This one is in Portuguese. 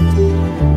Música